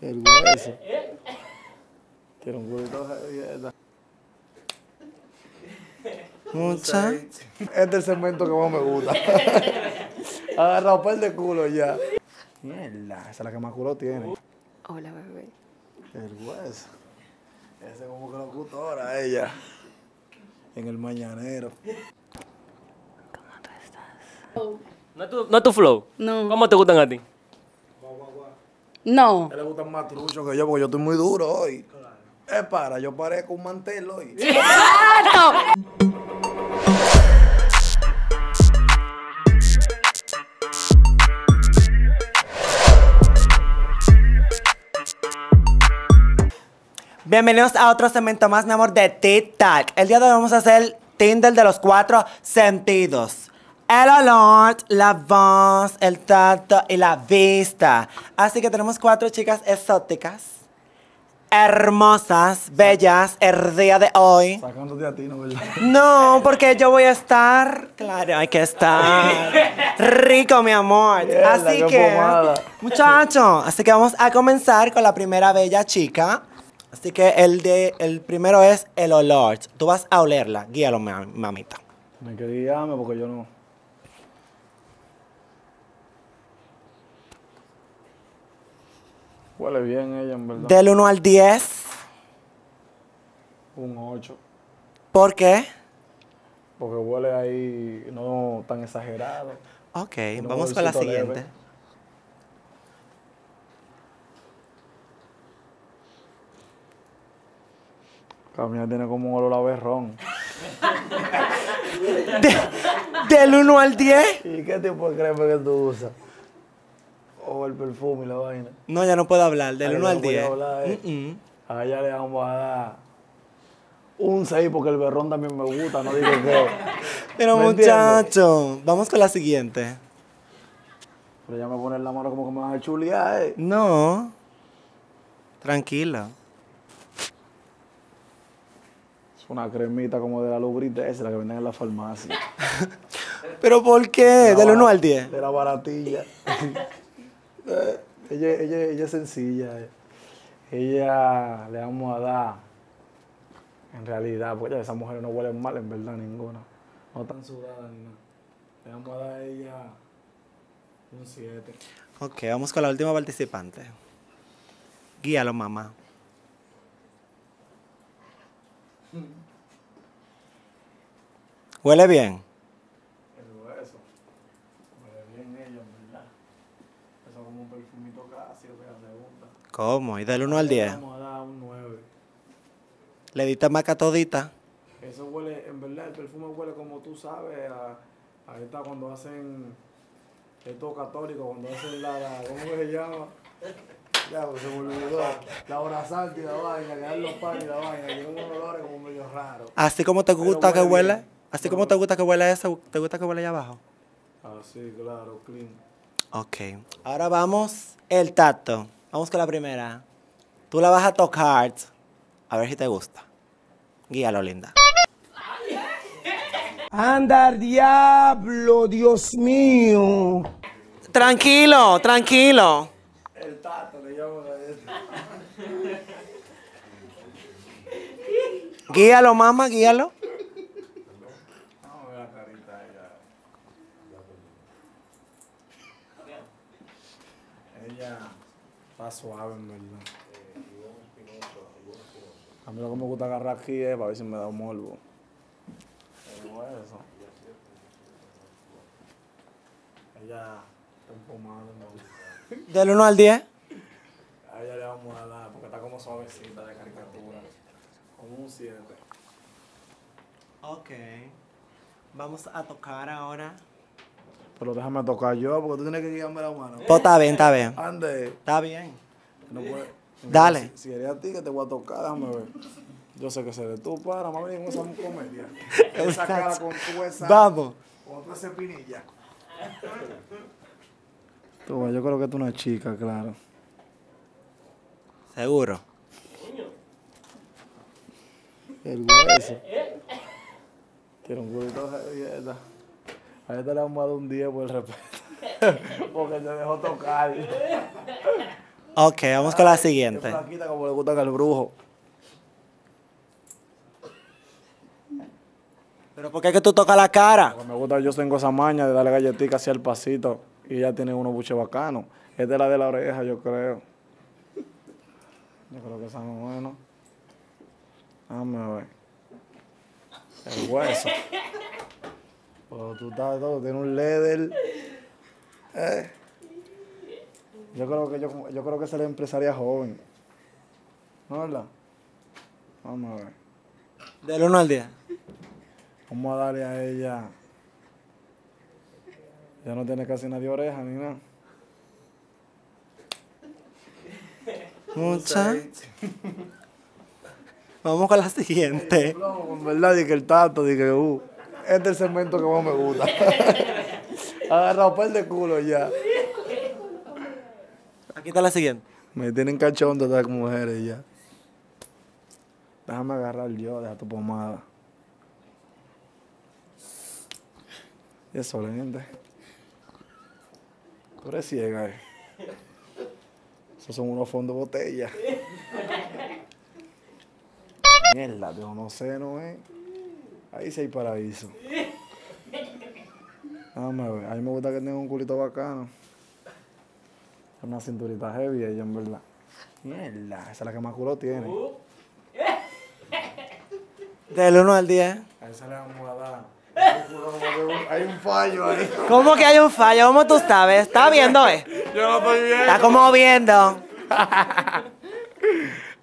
El hueso. Tiene un culito de Mucha. Este es el segmento que más me gusta. Agarrado par de culo ya. Mierda, esa es la que más culo tiene. Hola, bebé. El hueso. Ese como que locutora ella. En el mañanero. ¿No es tu, no es tu flow? No. ¿Cómo te gustan a ti? No. A él le gustan más truchos que yo porque yo estoy muy duro hoy. Es para, yo parezco un mantel hoy. Bienvenidos a otro segmento más, mi amor, de TikTok. El día de hoy vamos a hacer Tinder de los cuatro sentidos. El olor, la voz, el tacto y la vista. Así que tenemos cuatro chicas exóticas, hermosas, bellas, el día de hoy. Sacándote a ti, ¿no verdad? No, porque yo voy a estar. Claro, hay que estar rico, mi amor. Mierda, así que, muchachos, así que vamos a comenzar con la primera bella chica. Así que el de el primero es el olor. Tú vas a olerla. Guíalo, ma- mamita. Me quería guiarme porque yo no. Huele bien ella, en verdad. Del 1 al 10. Un 8. ¿Por qué? Porque huele ahí no tan exagerado. Ok, Un vamos con la leve. siguiente. La mía tiene como un olor a berrón. De- del 1 al 10. ¿Y qué tipo de crema que tú usas? O el perfume y la vaina. No, ya no puedo hablar. Del Ay, 1 no al voy a 10. hablar, eh. Mm-mm. A ella le vamos a dar un 6 porque el berrón también me gusta, no digo que. Pero muchacho, vamos con la siguiente. Pero ella me pone en la mano como que me va a chulear, eh. No. Tranquila. Es una cremita como de la lubrite esa, la que venden en la farmacia. ¿Pero por qué? De Del la 1 bara- al 10. De la baratilla. Eh, ella, ella, ella es sencilla. eh. Ella le vamos a dar, en realidad, pues ya esas mujeres no huelen mal, en verdad, ninguna. No están sudadas ni nada. Le vamos a dar a ella un 7. Ok, vamos con la última participante. Guíalo, mamá. ¿Huele bien? El hueso. Huele bien ella, en verdad. Eso es como un perfumito clásico que hace segunda. ¿Cómo? ¿Y del 1 al 10? Vamos a dar un 9. ¿Le diste maca todita? Eso huele, en verdad, el perfume huele como tú sabes, a, a esta cuando hacen, esto católico, cuando hacen la, la ¿cómo se llama? Ya, pues se me olvidó. La hora santa y la vaina, que dan los panes y la vaina, tiene unos olores como medio raros. ¿Así como te gusta que huele huele? bien. ¿Así como te gusta que huele eso? ¿Te gusta que huele allá abajo? Ah, sí, claro, clean. Ok. Ahora vamos el tacto. Vamos con la primera. Tú la vas a tocar. A ver si te gusta. Guíalo, linda. Anda diablo, Dios mío. Tranquilo, tranquilo. El tato le llaman a. Guíalo, mamá, guíalo. Vamos a ver la carita de ella. Ella está suave, en verdad. A mí lo que me gusta agarrar aquí es para ver si me da un morbo. Pero eso. Ella está empomada, verdad. Del 1 al 10. A ella le vamos a dar, porque está como suavecita de caricatura. Como un 7. Ok. Vamos a tocar ahora. Pero déjame tocar yo, porque tú tienes que guiarme la mano. Pues está bien, está bien. Ande. Está bien. No puede- Dale. Si, si eres a ti que te voy a tocar, déjame ver. Yo sé que seré tú, para, mami, con esa comedia. Esa cara con tu esa. Vamos. Con tu esa espinilla. Tú, yo creo que tú una chica, claro. Seguro. El hueso. Tiene un culito de esta. A esta le vamos a dar un día por el respeto. Porque te dejó tocar. Ok, vamos con la Es siguiente. flaquita como le gustan al brujo. ¿Pero por qué que tú tocas la cara? Porque me gusta, yo tengo esa maña de darle galletica hacia el pasito y ella tiene unos buches bacanos. Esta es la de la oreja, yo creo. Yo creo que esa no es bueno. Déjame ver. El hueso. Tú estás todo, tiene un leather. Eh. Yo creo que yo, yo creo que esa es la empresaria joven. ¿No es verdad? Vamos a ver. Del 1 al 10. Vamos a darle a ella. Ya no tiene casi nadie oreja ni nada. Mucha. Vamos con la siguiente. En verdad, di que el tato, di que, uh, este es el segmento que más me gusta. Agarrado par de culo ya. Aquí está la siguiente. Me tienen cachón de estas mujeres ya. Déjame agarrar yo, deja tu pomada. Y eso, gente. Tú eres ciega, eh. Esos son unos fondos de botella. Mierda, yo no sé, no es. Ahí sí hay paraíso. Déjame ver. A mí me gusta que tenga un culito bacano. Una cinturita heavy ella, en verdad. Mierda, esa es la que más culo tiene. Del 1 al 10. A esa le vamos a dar. Hay un fallo ahí. ¿Cómo que hay un fallo? ¿Cómo tú sabes? ¿Estás viendo, eh? Yo no estoy bien. Está como viendo. A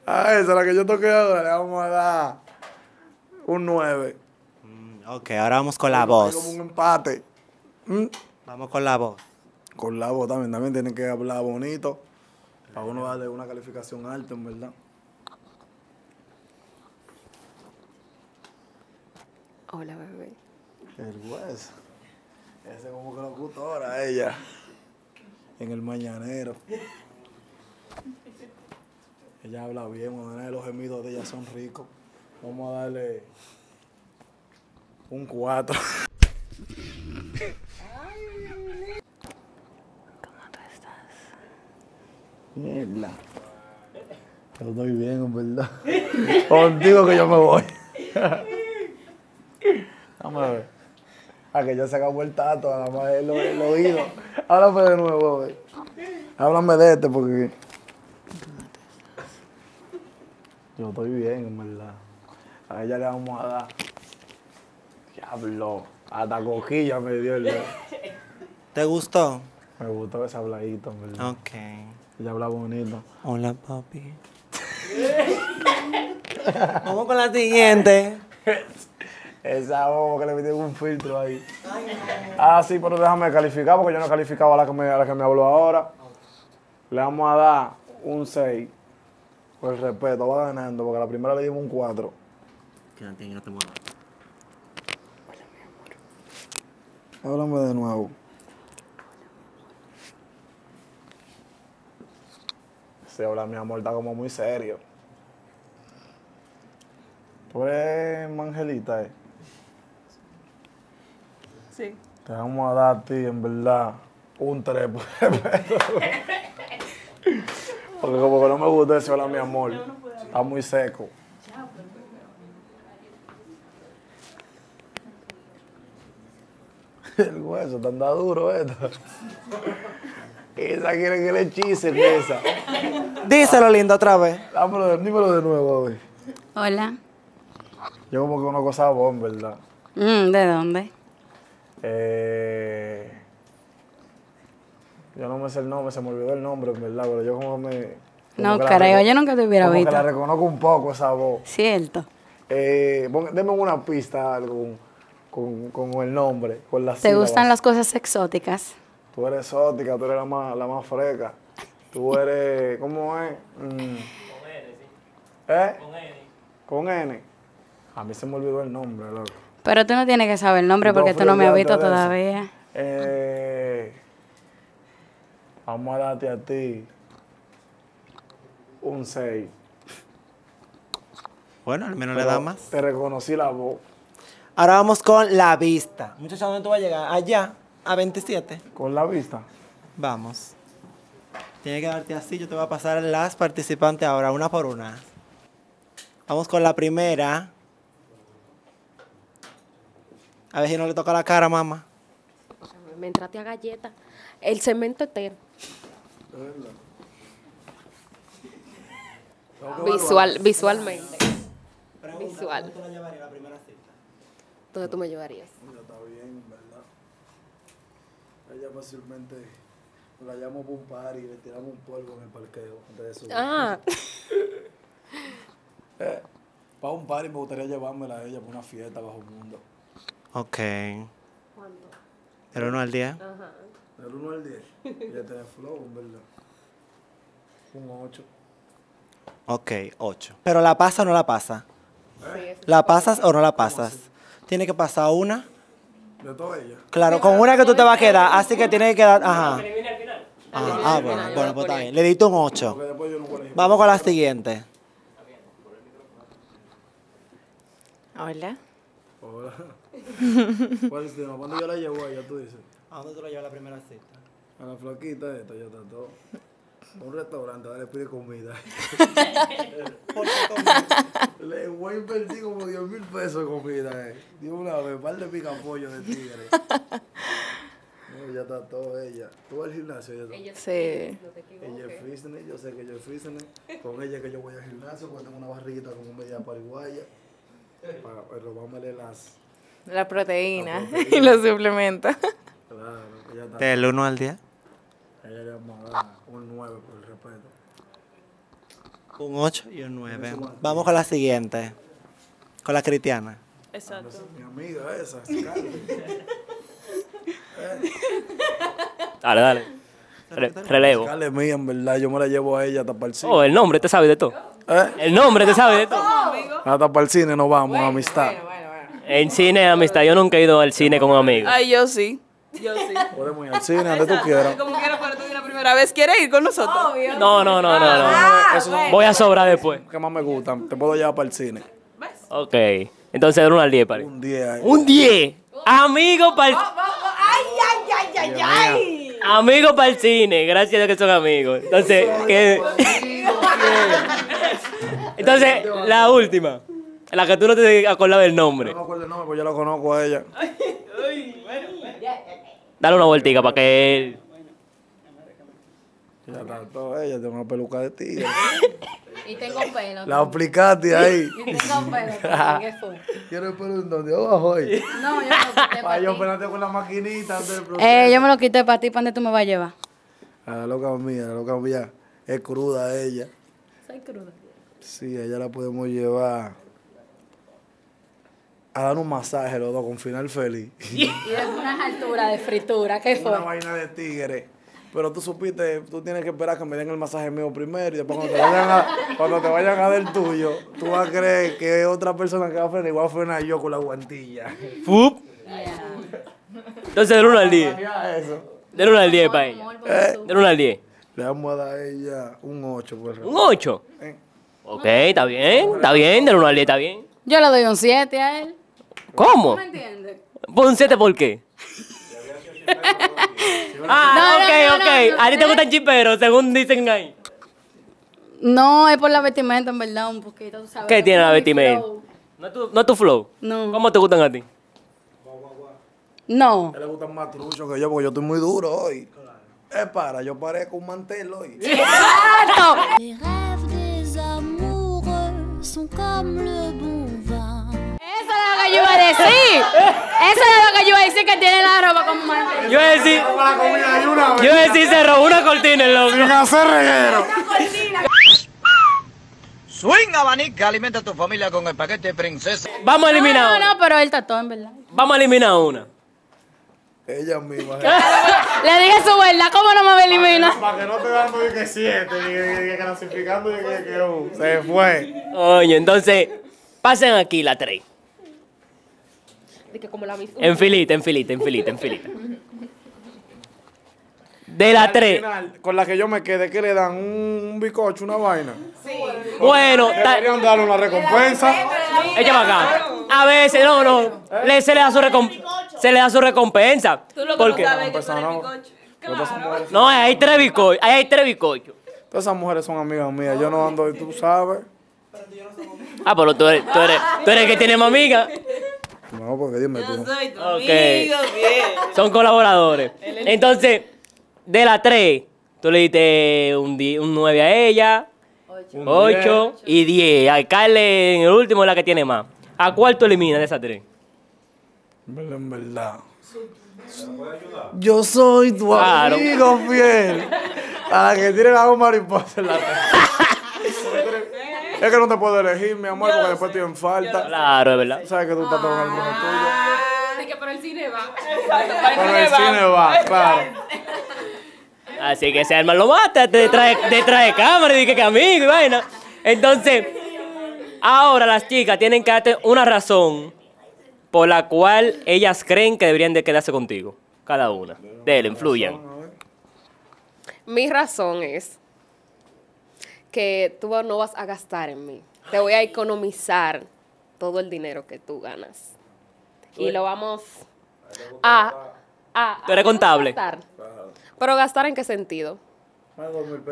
esa, la que yo toqué ahora, le vamos a dar un 9. Ok, ahora vamos con la como voz. un empate. Mm. Vamos con la voz. Con la voz también, también tienen que hablar bonito. Para uno darle una calificación alta, en verdad. Hola, bebé. El hueso. Ese es como que locutora ella. En el mañanero. Ella habla bien, cuando los gemidos de ella son ricos. Vamos a darle un 4. ¿Cómo tú estás? Mierda. Yo estoy bien, en verdad. Contigo que yo me voy. Vamos a ver. A que ya se acabó el tato, nada más el, el oído. Háblame de nuevo, güey. Háblame de este porque. Yo estoy bien, en verdad. A ella le vamos a dar. Diablo. Hasta coquilla me dio el. ¿Te gustó? Me gustó ese habladito, en verdad. Ok. Ella habla bonito. Hola, papi. Vamos con la siguiente. Esa boba que le metí un filtro ahí. Ah, sí, pero déjame calificar porque yo no he calificado a la que me, a la que me habló ahora. Le vamos a dar un 6. Por el respeto, va ganando, porque a la primera le dimos un 4. Quédate ahí, no te Háblame de nuevo. Sí, habla mi amor, está como muy serio. Tú eres Mangelita, eh. Sí. Te vamos a dar a ti, en verdad, un 3 por respeto. Porque como que no me gusta ese hola, mi amor. Está muy seco. El hueso, te anda duro esto. Esa quiere que le chisen esa. Díselo lindo otra vez. Dámelo, de- dímelo de nuevo, hoy. Hola. Yo como que una cosa bon, ¿verdad? Mm, ¿De dónde? Eh, yo no me sé el nombre, se me olvidó el nombre, en verdad, pero yo como me... como No reco- yo nunca te hubiera como visto. que la reconozco un poco esa voz. Cierto. Eh, deme una pista algo con, con, con el nombre, con las ¿Te gustan las cosas exóticas? Tú eres exótica, tú eres la más, la más fresca. Tú eres, ¿cómo es? Mm. ¿Eh? Con N. Con N. A mí se me olvidó el nombre, loco. Pero tú no tienes que saber el nombre porque tú no me has visto todavía. Eh, vamos a darte a ti un 6. Bueno, al menos le da más. Te reconocí la voz. Ahora vamos con la vista. Muchachos, ¿dónde tú vas a llegar? Allá, a 27. Con la vista. Vamos. Tienes que darte así. Yo te voy a pasar las participantes ahora, una por una. Vamos con la primera. A ver si no le toca la cara, mamá. Me entraste a galleta. El cemento entero. Visual, visualmente. Visual. ¿Dónde tú me llevarías? Mira, está bien, ¿verdad? Ella fácilmente la llamo por un par y le tiramos un polvo en el parqueo antes de subir. Ah, Para un par y me gustaría llevármela a ella para una fiesta bajo el mundo. Ok. Del 1 al 10. Del 1 al 10. Ella tiene flow, verdad. Un 8. Ok, 8. Pero la pasa o no la pasa. ¿La pasas o no la pasas? Tiene que pasar una. De todas ellas. Claro, con una que tú te vas a quedar, así que tiene que quedar. Ajá. Ah, ah, bueno, bueno, pues está bien. Le diste un 8. Porque después yo no voy a elegir. Vamos con la siguiente. Hola. Hola. ¿Cuál es el tema? ¿Cuándo yo la llevo a ella, tú dices? ¿A dónde tú la llevas la primera cita? A la flaquita esta, ya está todo. Un restaurante, dale, pide comida. Le voy a invertir como 10 mil pesos en comida, eh. De una vez, par de pica pollo de tigre. No, ya está todo ella. Tú al gimnasio, ella está. Sí. Ella es fitness, yo sé que ella es fitness. Con ella que yo voy al gimnasio, porque tengo una barriguita como media pariguaya. Para, robármele las. La proteína La proteína. y los suplementos. Claro, ella está. Del 1 al 10. Le vamos a dar un 9 por el respeto. Un 8 y un 9. Vamos con la siguiente. Con la cristiana. Exacto. Mi amiga esa, Scarlett. Dale, dale. Re- relevo. Scarlett mía, en verdad, yo me la llevo a ella hasta para el cine. Oh, el nombre te sabe de todo. ¿Eh? El nombre te sabe de todo. Hasta para el cine nos vamos, amistad. En cine, amistad. Yo nunca he ido al cine con amigos. Ay, yo sí. Yo sí. Podemos ir al cine, donde tú quieras. Como quieras, primera vez. ¿Quieres ir con nosotros? Obvio. No, no, no, no, no. Eso es Voy a sobrar después. que más me gusta. Te puedo llevar para el cine. Ok. Entonces, 1 al 10, pari. Un día ahí. Un 10. Amigo para el... Amigo para el cine. Gracias a Dios que son amigos. Entonces, ¿qué? Entonces, la última. La que tú no te acordabas del nombre. No me acuerdo el nombre, pues yo la conozco a ella. Dale una vueltica para que él... Ya está todo ella, tiene una peluca de tigre. Y tengo pelo. La aplicaste ahí. Y tengo pelo. también, ¿Qué fue? ¿Quieres pelo en donde? Abajo ahí. No, yo me lo quité Para para yo ti. peinarte con la maquinita. Eh, yo me lo quité para ti. ¿Para dónde tú me vas a llevar? A la loca mía, la loca mía. Es cruda ella. Soy cruda. Sí, a ella la podemos llevar a dar un masaje los dos con final feliz. Y de unas alturas de fritura. ¿Qué fue? Una vaina de tigre. Pero tú supiste, tú tienes que esperar que me den el masaje mío primero y después cuando te vayan a, cuando te vayan a dar el tuyo, tú vas a creer que otra persona que va a frenar y voy a frenar yo con la guantilla. ¡Fup! Entonces, del 1 al 10. Ya eso. Del 1 al 10 para ella. Del 1 al 10. Le vamos a dar a ella un 8 por Un 8. Eh. Ok, está bien, está bien. Del 1 al 10 está bien. Yo le doy un 7 a él. ¿Cómo? ¿Me entiendes? ¿Por un 7 por qué? ah, No, ok, no, ok. no, a ti te gustan chiperos, según dicen ahí. No, es por la vestimenta, en verdad, un poquito. sabes. ¿Qué tiene la vestimenta? ¿No es tu, no es tu flow? No. ¿Cómo te gustan a ti? No. A él le gustan más truchos que yo porque yo estoy muy duro hoy. Es para, yo parezco un mantel hoy. Les rêves des amoureux sont comme le bon que yo iba a decir. Eso es lo que yo iba a decir que tiene la ropa como mantel. Yo iba a decir, la comida de una yo iba a decir, se robó una cortina el loco. Sin hacer reguero. Swing Abanica, alimenta a tu familia con el paquete princesa. Vamos a eliminar No, una. no, pero él tatuó, en verdad. Vamos a eliminar una. Ella misma. Le dije su verdad, ¿cómo no me va a eliminar? Para que no te dando de que siete, ni que, que- que clasificando de que, que un. Se fue. Oye, entonces, pasen aquí la 3. De que como la misma. En filita, en filita, en filita, en filita. De la 3. Final, con la que yo me quedé, que le dan un, un bicocho, una vaina. Bueno, ta- Deberían darle una recompensa. echa para acá. A veces, no, no. Le, se le da su recompensa. Se le da su recompensa. Tú lo que Porque no sabes es que tú eres no. bizcocho. Todas esas mujeres, No, ahí hay tres bizcochos. Ahí hay tres bizcochos. todas esas mujeres son amigas mías. Yo no ando, y tú sabes. Ah, pero tú eres, tú eres, tú eres el que tiene más amigas. No, porque dime tú. Ok. Son colaboradores. Entonces, de las tres, tú le diste un, un 9 a ella, Un 8 y 10. A Carle en el último es la que tiene más. ¿A cuál tú eliminas de esas tres? En verdad, en verdad. Yo soy tu Claro. amigo fiel. A la que tiene la goma mariposa en la Es que no te puedo elegir, mi amor, porque después en falta. Claro, es verdad. Sabes que tú estás todo en el mundo tuyo. Dije, pero el cine va. Pero el cine va, claro. Así que se arman lo mata detrás de, detrás de cámara y dije que amigo y vaina. Entonces, ahora las chicas tienen que darte una razón por la cual ellas creen que deberían de quedarse contigo. Cada una. Dele, influyan. Mi razón es que tú no vas a gastar en mí. Te voy a economizar todo el dinero que tú ganas. Y lo vamos a... a Tú eres contable. gastar. Pero gastar en qué sentido?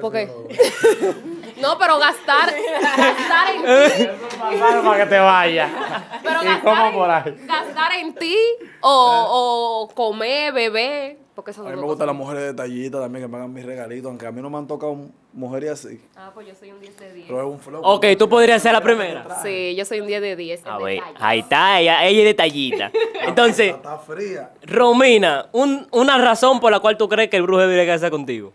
Porque no, pero gastar, gastar en ti, para que te vaya. pero ¿Y gastar, cómo en- por ahí? gastar en ti o, o comer, beber, porque eso A mí me gustan las mujeres detallistas también que me hagan mis regalitos, aunque a mí no me han tocado mujeres así. Ah, pues yo soy un 10 de 10. Pero es un flow. Ok, tú podrías ser la primera. Sí, yo soy un 10 de 10. en A ver, detalle. ahí está, ella, ella es detallita. Entonces, Está fría. Romina, un- una razón por la cual tú crees que el brujo debería quedarse contigo.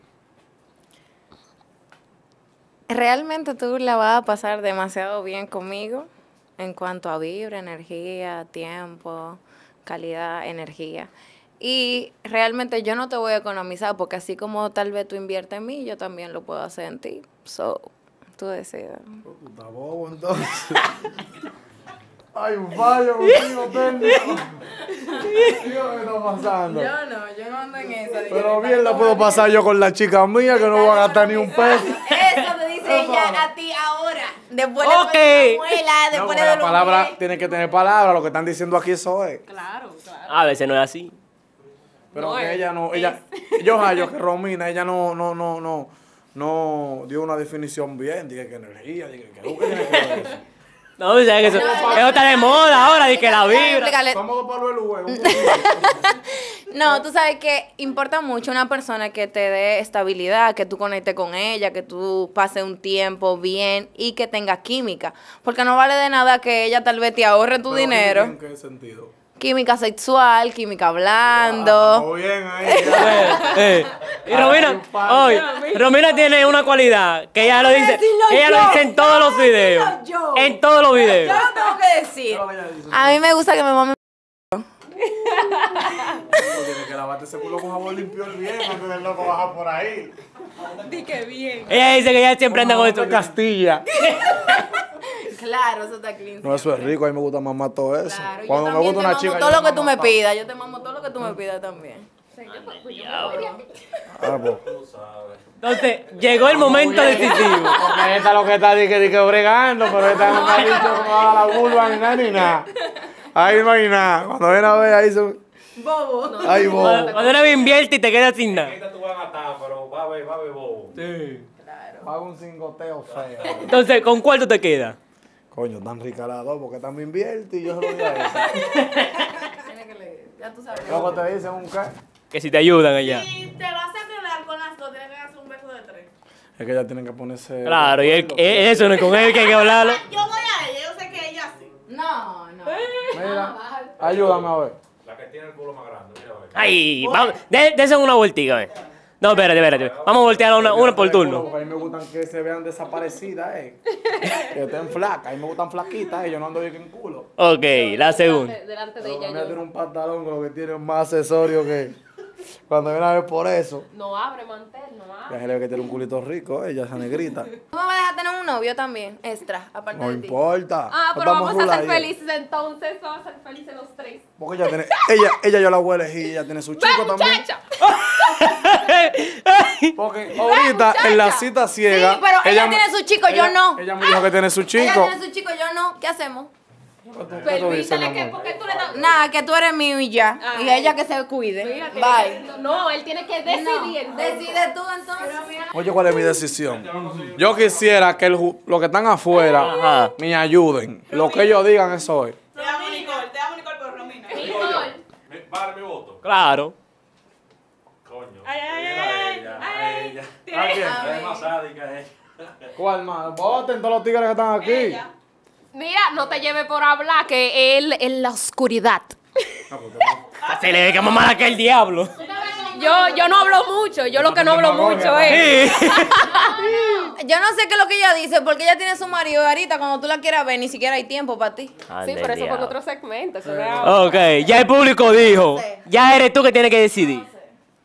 Realmente tú la vas a pasar demasiado bien conmigo en cuanto a vibra, energía, tiempo, calidad, energía. Y realmente yo no te voy a economizar porque así como tal vez tú inviertes en mí, yo también lo puedo hacer en ti. So, tú decides. Tú estás bobo entonces. Hay un fallo contigo, técnico. ¿qué está pasando? no, yo no ando en esa. Pero bien la puedo pasar yo con la chica mía que no voy a gastar ni un peso. Eso te dice ella a ti ahora. Después Ok. de tu abuela, No, después porque de la palabra tiene que tener palabra, lo que están diciendo aquí eso es. A veces no es así. Pero que ella no, ella, yo hallo que Romina, ella no, no, no, no, no dio una definición bien, dije que energía, dije que ¿qué tiene que ver eso? No, o sea, que eso, eso está de moda ahora, de que la vibra. Somos dos palos un No, tú sabes que importa mucho una persona que te dé estabilidad, que tú conectes con ella, que tú pases un tiempo bien y que tenga química. Porque no vale de nada que ella tal vez te ahorre tu Pero, dinero. ¿En qué sentido? Química sexual, química Ah, hablando. Muy bien ahí. ya. Eh, Y Romina, hoy, Romina tiene una cualidad que ella lo dice, ella lo yo, dice en todos los videos. yo. En todos los videos. lo tengo que decir. A mí me gusta que me mame. Tienes que lavarte ese culo con jabón limpio el bien antes del loco baja por ahí. Ella dice que ella siempre anda con esto esto. Castilla. Claro, eso está clean. No, eso es rico, a mí me gusta mamar todo eso. Claro, yo Cuando me gusta te una mamo chica. todo yo lo que tú me pidas. Yo te mamo todo lo que tú me pidas también. Ah, pues. Entonces, llegó el momento decisivo. Porque esta lo que está di que, di que bregando, pero esta no me ha dicho cómo va la vulva ni nada ni nada. Ahí no hay nada. Cuando viene a ver ahí son. Bobo. Ay, bobo. Cuando una vez invierte y te quedas sin nada. tú vas a matar, pero va a ver, va a ver bobo. Hago un cingoteo feo. Entonces, ¿con cuál tú te quedas? Coño, tan rica la dos, porque también invierte y yo se lo doy a esa. Tiene que leer. Ya tú sabes. Luego te dicen un qué. Que si te ayudan allá. te vas a quedar con las dos, tienes que hacer un beso de tres. Es que ella tiene que ponerse. Claro, y él, eh, eso no es con él que hay que hablarlo. Yo voy a ella, yo sé que ella sí. No, no. Mira, ayúdame a ver. La que tiene el culo más grande, mira a ver. Ay, vamos, una vueltica, ve. No, espérate, espérate. Vamos a voltear una, una por turno. Porque a mí me gustan que se vean desaparecidas, eh. que estén flacas. A mí me gustan flaquitas, eh. Yo no ando bien en culo. Ok, la segunda. Delante, delante de ella. yo- tiene un pantalón con lo que tiene más accesorio que. Cuando viene a ver por eso. No abre mantel, no abre. Ya se le ve que tiene un culito rico, ella, esa negrita. ¿Tú me vas a dejar tener un novio también? Extra, aparte No de ti. importa. Ah, No pero vamos a ser felices entonces. Vamos a ser felices los tres. Porque ella tiene. Ella, ella yo la voy a elegir, ella tiene su chico también. muchacha! Porque ahorita en la cita ciega. Sí, pero ella tiene su chico, yo ella- no. Ella me dijo que tiene su Ella chico. tiene su chico, yo no. ¿Qué hacemos? ¿Qué tú dices, mi Permítele que, porque tú le das... Nada, que tú eres mío y ya. y Ay. ella que se cuide. Fíjate, Bye. No, él tiene que decidir. No, decide tú entonces. Oye, ¿cuál es mi decisión? Yo quisiera que el los que están afuera Ajá. me ayuden. Lo que ellos digan, eso es. Mi- Vale, mi voto. Claro. Coño. Ay, ay, ay, ay, ella. ¿A quién? Es más sádica ella. ¿Cuál más? Voten todos los tigres que están aquí. Mira, no te lleve por hablar que él en la oscuridad. Se le ve que mamá que el diablo. Yo, yo no hablo mucho, yo lo que no hablo mucho es. Sí. Yo no sé qué es lo que ella dice, porque ella tiene su marido y ahorita cuando tú la quieras ver, ni siquiera hay tiempo para ti. Sí, pero eso fue otro segmento. Ahora. Ok, ya el público dijo. Ya eres tú que tienes que decidir.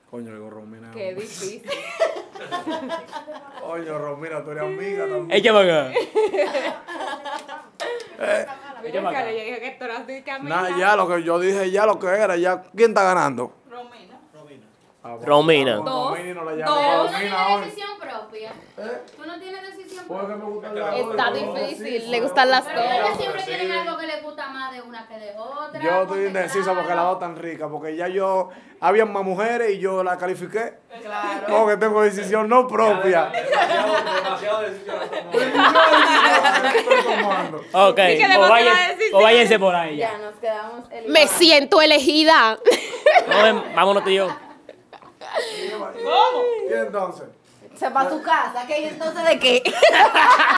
Coño, digo, Romina. Qué difícil. Coño, Romina, tú eres amiga también. Échame acá. Mira, acá. yo dije que esto era así, que a mí Nada, nada. ya lo que yo dije, ya lo que era, ya. ¿Quién está ganando? Ah, bueno. Romina. Dos. Romina no la llamo. Tú Romina tienes hoy. decisión propia. Tú no tienes decisión Porque me Está difícil, le gustan las Pero dos. ustedes siempre tienen algo que les gusta más de una que de otra. Yo estoy porque indeciso claro, porque las dos están ricas, porque ya yo, había más mujeres y yo la califiqué. Porque tengo decisión no propia. Demasiado, demasiado decisión. Ok, que pues demasiada váyanse, pues por ahí ya. Ya nos quedamos Me siento elegida. Vámonos tú y yo. ¿Y entonces? Se va a tu casa, ¿qué? ¿Entonces de qué?